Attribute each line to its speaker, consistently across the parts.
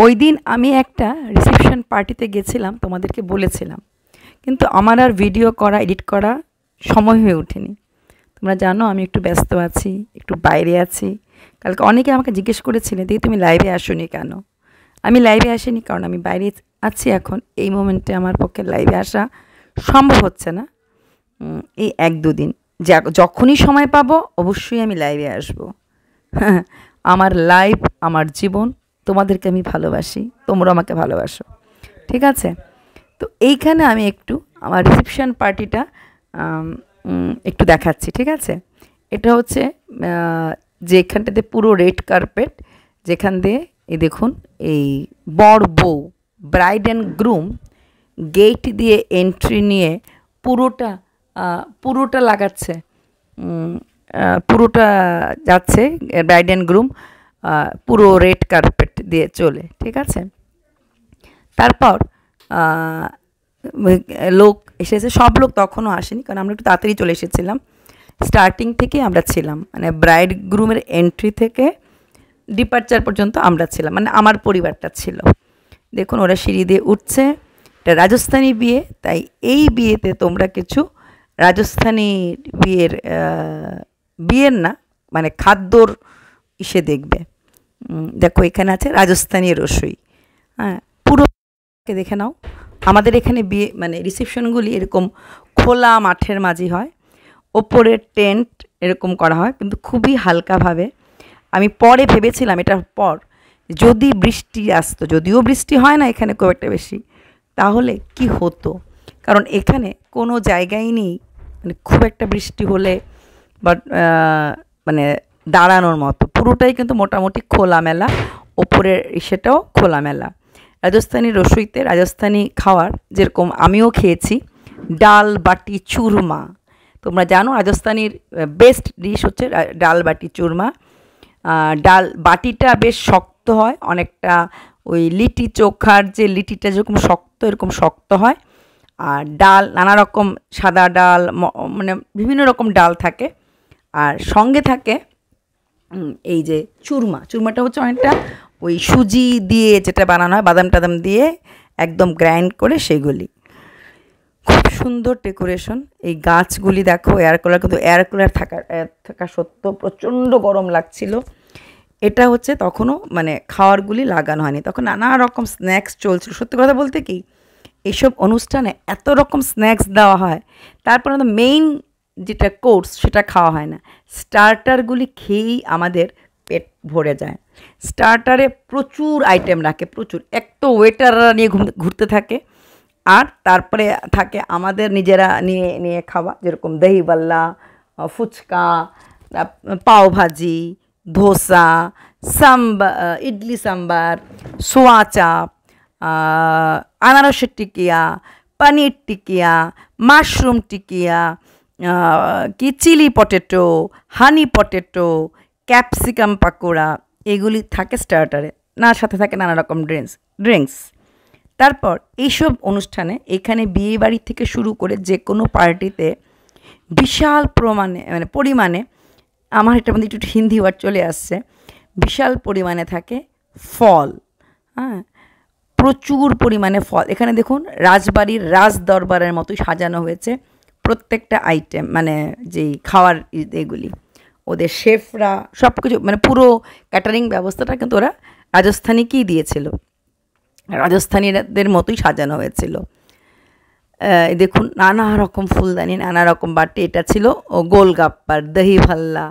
Speaker 1: ওই দিন আমি একটা রিসেপশন পার্টিতে গেছিলাম, তোমাদেরকে বলেছিলাম। কিন্তু আমার আর ভিডিও করা এডিট করা সময় হয়ে ওঠেনি। তোমরা জানো আমি একটু ব্যস্ত আছি, একটু বাইরে আছি। কালকে অনেকে আমাকে জিজ্ঞেস করেছিলেন, দিদি, তুমি লাইভে আসোনি কেন? আমি লাইভে আসিনি কারণ আমি বাইরে আছি এখন। এই মোমেন্টে আমার পক্ষে লাইভে আসা সম্ভব হচ্ছে না। এই এক দুদিন। যখনই সময় পাবো, অবশ্যই আমি লাইভে আসব। আমার লাইভ আমার জীবন তোমাদেরকে আমি ভালোবাসি তোমরা আমাকে ভালোবাসো। ঠিক আছে? তো এইখানে আমি একটু আমার রিসেপশন পার্টিটা একটু দেখাচ্ছি, ঠিক আছে? এটা হচ্ছে যেখানটাতে পুরো রেড কার্পেট, যেখান দিয়ে, এই দেখুন, এই বর বউ ব্রাইড অ্যান্ড গ্রুম গেট দিয়ে এন্ট্রি নিয়ে পুরোটা পুরোটা লাগাচ্ছে পুরোটা যাচ্ছে ব্রাইড অ্যান্ড গ্রুম পুরো রেড কার্পেট দিয়ে চলে, ঠিক আছে? তারপর লোক এসেছে, সব লোক তখনও আসেনি, কারণ আমরা একটু তাড়াতাড়ি চলে এসেছিলাম। স্টার্টিং থেকে আমরা ছিলাম মানে ব্রাইড গ্রুমের এন্ট্রি থেকে ডিপার্চার পর্যন্ত আমরা ছিলাম মানে আমার পরিবারটা ছিল। দেখুন, ওরা সিঁড়ি দিয়ে উঠছে, এটা রাজস্থানী বিয়ে, তাই এই বিয়েতে তোমরা কিছু রাজস্থানী বিয়ের বিয়ের না মানে খাদ্যর ইসে দেখবে। দেখো, এখানে আছে রাজস্থানী রসুই। হ্যাঁ পুরো দেখে নাও। আমাদের এখানে বিয়ে মানে রিসেপশনগুলি এরকম খোলা মাঠের মাঝে হয়। ওপরে টেন্ট এরকম করা হয়, কিন্তু খুবই হালকাভাবে। আমি পরে ভেবেছিলাম এটার পর, যদি বৃষ্টি আসতো, যদিও বৃষ্টি হয় না এখানে খুব একটা বেশি, তাহলে কি হতো? কারণ এখানে কোনো জায়গায় নেই। মানে খুব একটা বৃষ্টি হলে বাট মানে দাঁড়ানোর মতো। পুরোটাই কিন্তু মোটামুটি খোলামেলা। ওপরের সেটাও খোলামেলা। রাজস্থানী রসুইতে রাজস্থানী খাওয়ার যেরকম আমিও খেয়েছি, ডাল বাটি চুরমা। তোমরা জানো রাজস্থানীর বেস্ট ডিশ হচ্ছে ডাল বাটি চুরমা। ডাল বাটিটা বেশ শক্ত হয়, অনেকটা ওই লিটি চোখার যে লিটিটা যেরকম শক্ত, এরকম শক্ত হয়। আর ডাল নানা রকম সাদা ডাল মানে বিভিন্ন রকম ডাল থাকে। আর সঙ্গে থাকে এই যে চুরমা, চুরমাটা হচ্ছে অনেকটা ওই সুজি দিয়ে যেটা বানানো হয়, বাদাম টাদাম দিয়ে একদম গ্রাইন্ড করে সেগুলি খুব সুন্দর ডেকোরেশন। এই গাছগুলি দেখো, এয়ার কুলার কিন্তু এয়ার কুলার থাকা থাকা সত্য প্রচণ্ড গরম লাগছিল। এটা হচ্ছে তখনও মানে খাওয়ারগুলি লাগানো হয়নি। তখন নানা রকম স্ন্যাক্স চলছিল। সত্যি কথা বলতে কি এইসব অনুষ্ঠানে এত রকম স্ন্যাক্স দেওয়া হয়। তারপরে মেইন যেটা কোর্স সেটা খাওয়া হয় না। স্টার্টারগুলি খেয়েই আমাদের পেট ভরে যায়। স্টার্টারে প্রচুর আইটেম রাখে, প্রচুর। এক তো ওয়েটাররা নিয়ে ঘুরতে থাকে, আর তারপরে থাকে আমাদের নিজেরা নিয়ে নিয়ে খাওয়া, যেরকম দহিবাল্লা ফুচকা তাপ- পাও ভাজি ধোসা, সাম্বা ইডলি সাম্বার, সোয়া চাপ আনারসের টিকিয়া, পনির টিকিয়া, মাশরুম টিকিয়া কি chilli potato, honey potato, capsicum pakora, এগুলি থাকে স্টার্টারে না, সাথে থাকে নানা রকম ড্রিঙ্কস ড্রিঙ্কস তারপর এইসব অনুষ্ঠানে এখানে বিয়ে বাড়ি থেকে শুরু করে যে কোনো পার্টিতে বিশাল প্রমাণে মানে পরিমাণে, আমার এটার মধ্যে একটু হিন্দি ওয়ার্ড চলে আসছে, বিশাল পরিমাণে থাকে ফল। হ্যাঁ প্রচুর পরিমাণে ফল। এখানে দেখুন, রাজবাড়ির রাজ দরবারের মতোই সাজানো হয়েছে। প্রত্যেকটা আইটেম মানে যেই খাওয়ার এগুলি, ওদের শেফরা সব কিছু মানে পুরো ক্যাটারিং ব্যবস্থাটা কিন্তু ওরা রাজস্থানীকেই দিয়েছিল। রাজস্থানীদের মতোই সাজানো হয়েছিল। দেখুন, নানা রকম ফুলদানি, নানা রকম বাটি, এটা ছিল ও গোলগাপ্পার দহি ভাল্লা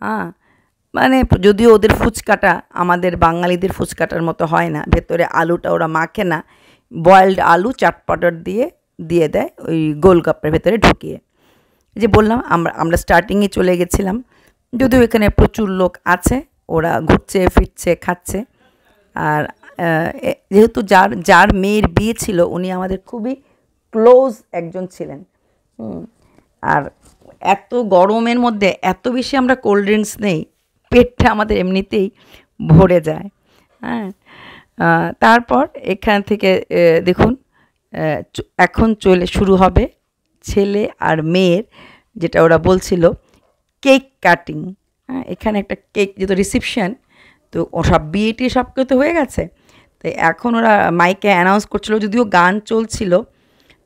Speaker 1: হ্যাঁ? মানে যদিও ওদের ফুচকাটা আমাদের বাঙালিদের ফুচকাটার মতো হয় না, ভেতরে আলুটা ওরা মাখে না বয়েলড আলু চাটপাটার দিয়ে দিয়ে দেয় ওই গোলগাপ্পার ভেতরে ঢুকিয়ে। যে বললাম, আমরা আমরা স্টার্টিংয়ে চলে গেছিলাম। যদিও এখানে প্রচুর লোক আছে, ওরা ঘুরছে, ফিরছে, খাচ্ছে। আর যেহেতু যার যার মেয়ের বিয়ে ছিল, উনি আমাদের খুবই ক্লোজ একজন ছিলেন। আর এত গরমের মধ্যে এত বেশি আমরা কোল্ড ড্রিঙ্কস নেই, পেটটা আমাদের এমনিতেই ভরে যায়। হ্যাঁ তারপর এখান থেকে দেখুন এখন চলে, শুরু হবে ছেলে আর মেয়ের, যেটা ওরা বলছিল, কেক কাটিং। হ্যাঁ এখানে একটা কেক, যেহেতু রিসিপশান তো ও সব বিয়ে টিয়ে সব কিছু তো হয়ে গেছে। তো এখন ওরা মাইকে অ্যানাউন্স করছিল, যদিও গান চলছিল,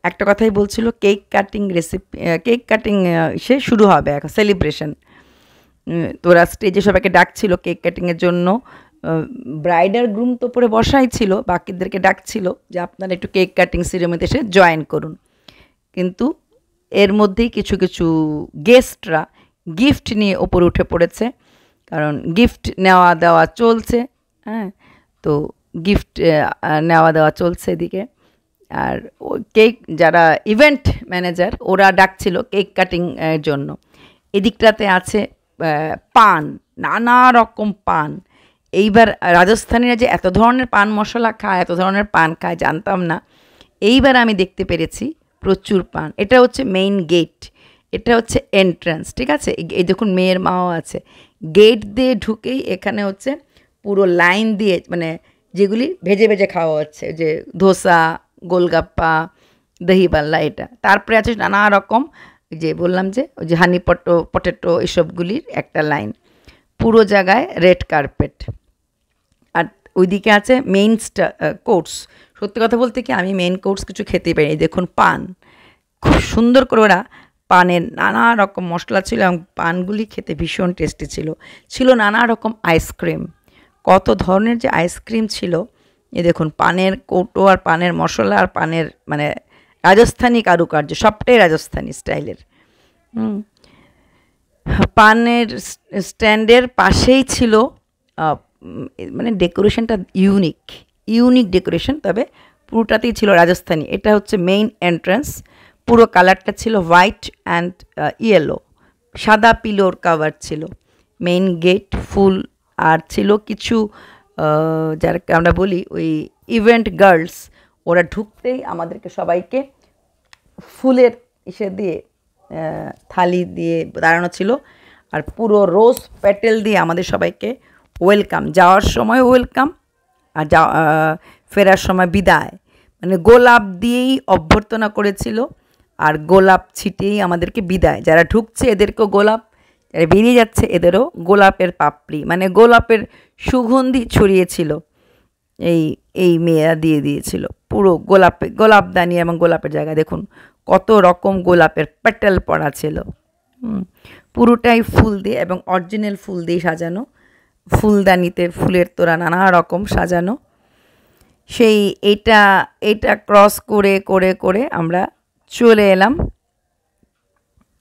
Speaker 1: একটা কথাই বলছিল, cake cutting recipe cake cutting সে শুরু হবে, এখন সেলিব্রেশন তো ওরা স্টেজে সবাইকে ডাকছিল, কেক কাটিংয়ের জন্য। ব্রাইডার গ্রুম তো পরে বসাই ছিল, বাকিদেরকে ডাকছিল যে আপনারা একটু কেক কাটিং সিরেমনিতে এসে জয়েন করুন। কিন্তু এর মধ্যেই কিছু কিছু গেস্টরা গিফট নিয়ে ওপরে উঠে পড়েছে, কারণ গিফট নেওয়া দেওয়া চলছে হ্যাঁ? তো গিফট নেওয়া দেওয়া চলছে এদিকে। আর কেক যারা ইভেন্ট ম্যানেজার ওরা ডাকছিল কেক কাটিং জন্য। এদিকটাতে আছে পান, নানা রকম পান। এইবার রাজস্থানীরা যে এত ধরনের পান মশলা খায়, এত ধরনের পান খায়, জানতাম না। এইবার আমি দেখতে পেরেছি প্রচুর পান। এটা হচ্ছে মেইন গেট এটা হচ্ছে এন্ট্রান্স ঠিক আছে? এই দেখুন মেয়ের মাও আছে। গেট দিয়ে ঢুকেই এখানে হচ্ছে পুরো লাইন দিয়ে মানে যেগুলি ভেজে ভেজে খাওয়া হচ্ছে, যে ধোসা, গোলগাপ্পা, দহিবাল্লা, এটা। তারপরে আছে নানা রকম যে বললাম যে, ওই যে হানি পটো পটেটো এসবগুলির একটা লাইন পুরো জায়গায় রেড কার্পেট। আর ওইদিকে আছে মেইন কোর্স সত্যি কথা বলতে কি, আমি মেইন কোর্স কিছু খেতে পারি দেখুন, পান। খুব সুন্দর করে ওরা পানের নানা রকম মশলা ছিল এবং পানগুলি খেতে ভীষণ টেস্টি ছিল। ছিল নানা রকম আইসক্রিম কত ধরনের যে আইসক্রিম ছিল এ দেখুন, পানের কৌটো আর পানের মশলা আর পানের মানে রাজস্থানী কারুকার্য, সবটাই রাজস্থানী স্টাইলের পানের স্ট্যান্ডের পাশেই ছিল মানে ডেকোরেশনটা ইউনিক ইউনিক ডেকোরেশন, তবে পুরোটাতেই ছিল রাজস্থানী। এটা হচ্ছে মেইন এন্ট্রান্স। পুরো কালারটা ছিল হোয়াইট অ্যান্ড ইয়েলো। সাদা পিলোর কাভার ছিল। মেইন গেট ফুল আর ছিল কিছু যারা আমরা বলি ওই ইভেন্ট গার্লস। ওরা ঢুকতেই আমাদেরকে সবাইকে ফুলের ইসে দিয়ে থালি দিয়ে দাঁড়ানো ছিল। আর পুরো রোজ প্যাটেল দিয়ে আমাদের সবাইকে ওয়েলকাম। যাওয়ার সময় ওয়েলকাম আর যা ফেরার সময় বিদায়। মানে গোলাপ দিয়েই অভ্যর্থনা করেছিল আর গোলাপ ছিটিয়েই আমাদেরকে বিদায়। যারা ঢুকছে এদেরকেও গোলাপ, যারা বেরিয়ে যাচ্ছে এদেরও গোলাপের পাপড়ি। মানে গোলাপের সুগন্ধি ছড়িয়েছিল। এই এই মেয়েরা দিয়ে দিয়েছিল। পুরো গোলাপে, গোলাপদানি এবং গোলাপের জায়গায় দেখুন কত রকম গোলাপের পেটেল পড়া ছিল। পুরোটাই ফুল দিয়ে এবং অরিজিনাল ফুল দিয়ে সাজানো। ফুলদানিতে ফুলের তোরা নানা রকম সাজানো। সেই এটা এটা ক্রস করে করে করে আমরা চলে এলাম।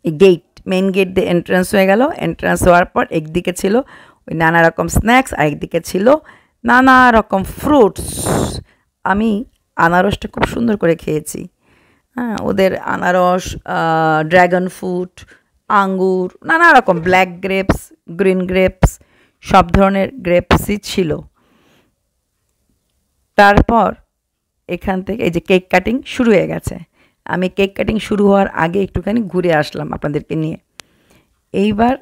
Speaker 1: গেট মেন গেট দিয়ে এন্ট্রান্স হয়ে গেল। এন্ট্রান্স হওয়ার পর একদিকে ছিল ওই নানা রকম স্ন্যাক্স আর একদিকে ছিল নানা রকম ফ্রুটস আমি আনারসটা খুব সুন্দর করে খেয়েছি। হ্যাঁ ওদের আনারস ড্র্যাগন ফ্রুট আঙ্গুর, নানা রকম ব্ল্যাক গ্রেপস গ্রিন গ্রেপস সব ধরনের গ্রেপসই ছিল। তারপর এখান থেকে এই যে কেক কাটিং শুরু হয়ে গেছে। আমি কেক কাটিং শুরু হওয়ার আগে একটুখানি ঘুরে আসলাম আপনাদেরকে নিয়ে। এইবার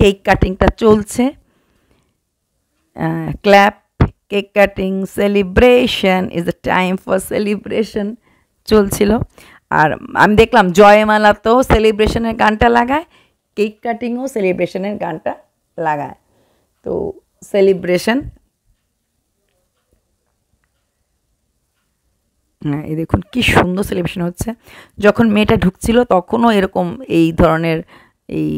Speaker 1: কেক কাটিংটা চলছে। Clap cake cutting celebration is the time for celebration চলছিল। আর আমি দেখলাম জয়মালা তো সেলিব্রেশনের গানটা লাগায় কেক কাটিংও সেলিব্রেশনের গানটা লাগায়। তো সেলিব্রেশন হ্যাঁ এই দেখুন কী সুন্দর সেলিব্রেশন হচ্ছে। যখন মেয়েটা ঢুকছিল তখনও এরকম এই ধরনের এই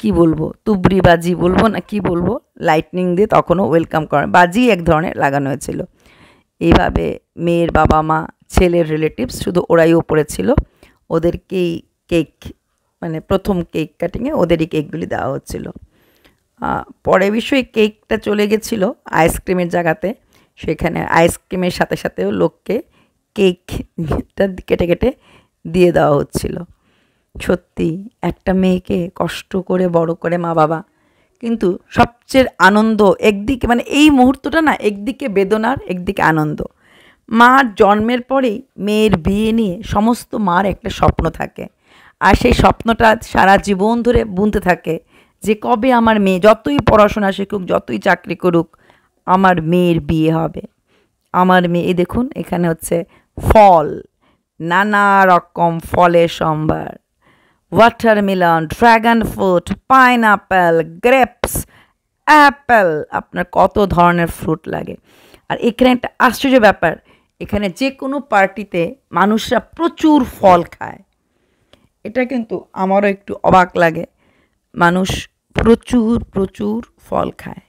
Speaker 1: কি বলব, তুবড়ি বাজি বলব না কি বলব লাইটনিং দিয়ে তখনও ওয়েলকাম করা, বাজি এক ধরনের লাগানো হয়েছিল। এইভাবে মেয়ের বাবা মা, ছেলের রিলেটিভস শুধু ওরাই ওপরে ছিল। ওদেরকেই কেক মানে প্রথম কেক কাটিংয়ে ওদেরই কেকগুলি দেওয়া হচ্ছিল। পরে বিষয়ে কেকটা চলে গেছিল আইসক্রিমের জায়গাতে। সেখানে আইসক্রিমের সাথে সাথেও লোককে কেকটা কেটে কেটে দিয়ে দেওয়া হচ্ছিল। সত্যি, একটা মেয়েকে কষ্ট করে, বড় করে মা বাবা কিন্তু সবচেয়ে আনন্দ একদিকে মানে এই মুহূর্তটা না একদিকে বেদনার, একদিকে আনন্দ। মার জন্মের পরেই মেয়ের বিয়ে নিয়ে সমস্ত মার একটা স্বপ্ন থাকে। আর সেই স্বপ্নটা সারা জীবন ধরে বুনতে থাকে যে কবে আমার মেয়ে যতই পড়াশোনা শিখুক, যতই চাকরি করুক, আমার মেয়ের বিয়ে হবে। আমার মেয়ে দেখুন, এখানে হচ্ছে ফল, নানা রকম ফলের সম্ভার। Watermelon dragon fruit pineapple grapes apple আপনার কত ধরনের ফ্রুট লাগে। আর এখানে একটা আশ্চর্য ব্যাপার, এখানে যে কোনো পার্টিতে মানুষরা প্রচুর ফল খায়। এটা কিন্তু আমারও একটু অবাক লাগে, মানুষ প্রচুর প্রচুর ফল খায়।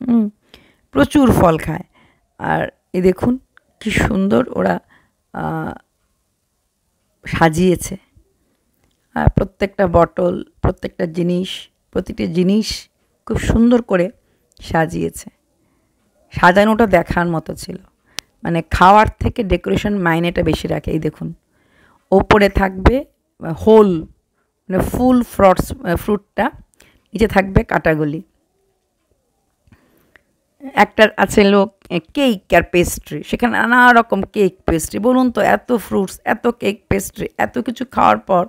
Speaker 1: হুম, প্রচুর ফল খায়। আর এ দেখুন, কি সুন্দর ওরা সাজিয়েছে। প্রত্যেকটা বটল প্রত্যেকটা জিনিস, প্রতিটি জিনিস খুব সুন্দর করে সাজিয়েছে। সাজানোটা দেখার মতো ছিল। মানে খাওয়ার থেকে ডেকোরেশন মাইনেটা বেশি রাখে, এই দেখুন। ওপরে থাকবে হোল মানে ফুল ফ্রুটস ফ্রুটটা নিচে থাকবে কাটাগুলি। একটা আছে লোক কেক আর পেস্ট্রি সেখানে নানা রকম কেক পেস্ট্রি বলুন তো, এত ফ্রুটস এত কেক পেস্ট্রি এত কিছু খাওয়ার পর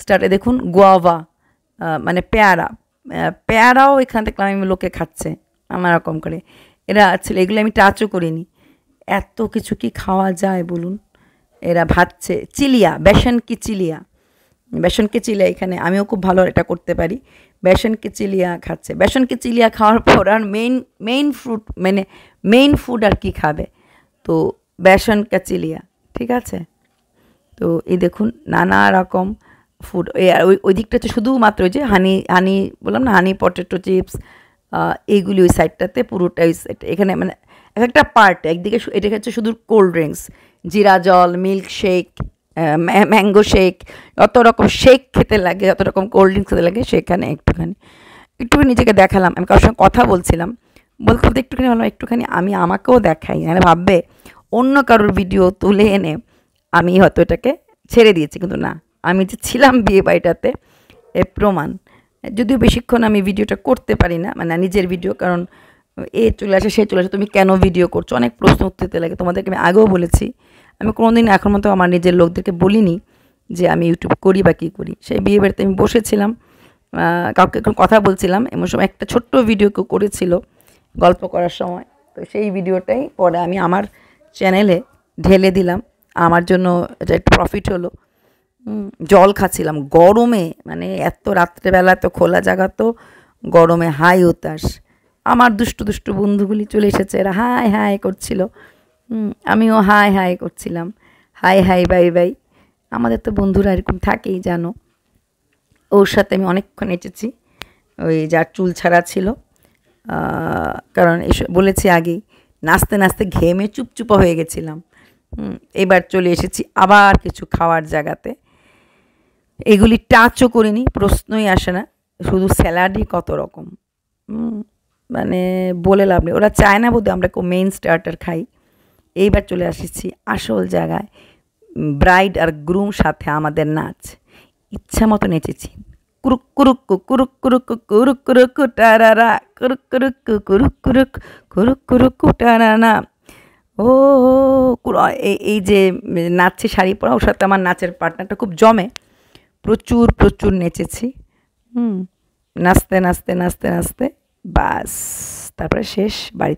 Speaker 1: স্টার্টে দেখুন গোয়াভা মানে পেয়ারা। পেয়ারাও এখান থেকে আমি লোকে খাচ্ছে আমার রকম করে। এরা ছিল এগুলো আমি টাচও করিনি। এত কিছু কি খাওয়া যায় বলুন? এরা ভাবছে চিলিয়া বেসন কি চিলিয়া। বেসন চিলিয়া এখানে আমিও খুব ভালো এটা করতে পারি। বেসন চিলিয়া খাচ্ছে। বেসন চিলিয়া খাওয়ার পর আর মেইন মেইন ফ্রুট মানে মেইন ফুড আর কি খাবে? তো বেসন চিলিয়া, ঠিক আছে? তো এই দেখুন, নানা রকম ফুড ওই ওই দিকটা হচ্ছে শুধুমাত্র যে হানি হানি বললাম না হানি পটেটো চিপস এইগুলি ওই সাইডটাতে পুরোটাই এখানে মানে এক একটা পার্ট একদিকে এটা হচ্ছে শুধু কোল্ড ড্রিঙ্কস জিরা জল মিল্ক শেক ম্যাঙ্গো শেক যত রকম শেক খেতে লাগে, যত রকম কোল্ড ড্রিঙ্কস খেতে লাগে, সেখানে একটুখানি একটুখানি নিজেকে দেখালাম। আমি কারোর সঙ্গে কথা বলছিলাম, বলতে বলতে একটুখানি ভাবলাম একটুখানি আমি আমাকেও দেখাই। মানে ভাববে অন্য কারোর ভিডিও তুলে এনে আমি হয়তো এটাকে ছেড়ে দিয়েছি, কিন্তু না। আমি যে ছিলাম বিয়ে বাড়িটাতে, এ প্রমাণ। যদিও বেশিক্ষণ আমি ভিডিওটা করতে পারি না মানে নিজের ভিডিও, কারণ এ চলে আসে, সে চলে আসে, তুমি কেন ভিডিও করছ? অনেক প্রশ্ন উত্তরতে লাগে, তোমাদেরকে আমি আগেও বলেছি। আমি কোনোদিন এখন মতো আমার নিজের লোকদেরকে বলিনি যে আমি ইউটিউব করি বা কী করি। সেই বিয়ে বাড়িতে আমি বসেছিলাম কাউকে এখন কথা বলছিলাম, এমন সময় একটা ছোট্ট ভিডিও কেউ করেছিল গল্প করার সময়। তো সেই ভিডিওটাই পরে আমি আমার চ্যানেলে ঢেলে দিলাম। আমার জন্য এটা একটু প্রফিট হলো। জল খাচ্ছিলাম। গরমে মানে এত রাত্রেবেলা তো খোলা জায়গা তো, গরমে হাই হতাশ। আমার দুষ্টু দুষ্টু বন্ধুগুলি চলে এসেছে, এরা হাই হাই করছিল। আমিও হাই হাই করছিলাম। Hi hi, bye bye. আমাদের তো বন্ধুরা এরকম থাকেই, জানো। ওর সাথে আমি অনেকক্ষণ এঁচেছি ওই যার চুল ছাড়া ছিল। কারণ এসব বলেছি আগেই, নাচতে নাচতে ঘেমে চুপচুপা হয়ে গেছিলাম। এবার চলে এসেছি আবার কিছু খাওয়ার জায়গাতে। এগুলি টাচও করিনি, প্রশ্নই আসে না, শুধু স্যালাডই কত রকম। মানে বলে লাভ নেই। ওরা চায় না বোধহয় আমরা মেইন স্টার্টার খাই। এইবার চলে আসেছি আসল জায়গায় ব্রাইড আর গ্রুম সাথে আমাদের নাচ। ইচ্ছা মতো নেচেছি। কুরুক কুরুক কুরুক কুরুক কুরুক কুরুক টারারা। কুরুক কুরুক কুরুক কুরুক কুরুক কুরুক টারানা ও এই যে নাচছে শাড়ি পরা, ওর সাথে আমার নাচের পার্টনারটা খুব জমে। প্রচুর প্রচুর নেচেছি। হুম নাচতে নাচতে নাচতে নাচতে বাস তারপরে শেষ বাড়ি